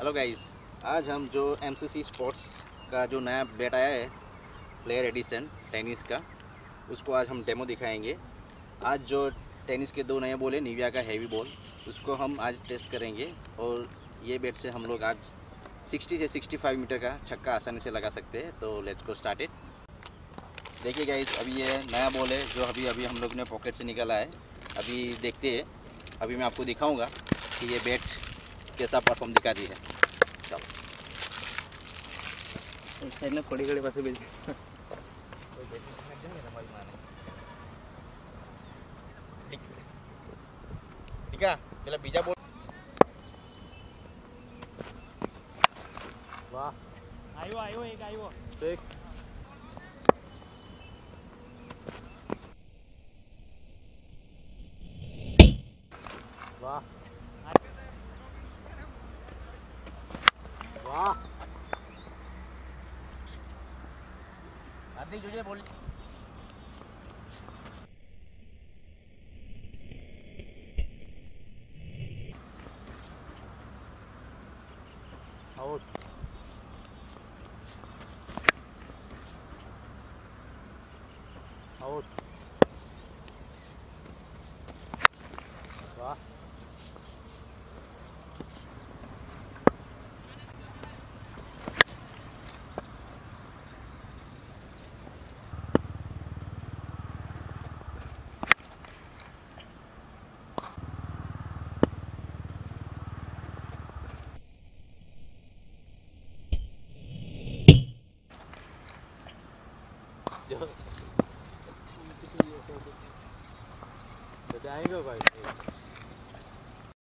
Hello guys आज हम जो एमसीसी स्पोर्ट्स का जो नया बैट आया है प्लेयर एडिशन टेनिस का, उसको आज हम डेमो दिखाएँगे। आज जो टेनिस के दो नए बॉल है निविया का हैवी बॉल उसको हम आज टेस्ट करेंगे और ये बैट से हम लोग आज 60 से 65 मीटर का छक्का आसानी से लगा सकते हैं तो लेट्स को स्टार्टेड देखिए गाइज़ अभी ये नया बॉल है, जो अभी अभी हम लोग ने पॉकेट से निकाला है। अभी देखते हैं। अभी मैं आपको दिखाऊँगा कि ये बैट कैसा परफॉर्म दिखा दी है। चलो। भेज ठीक है पहले बीजा बोल। वाह। आयो आयो एक आयो। देख। वाह। हार्दिक जुझे बोल। वाह बताएँगे भाई।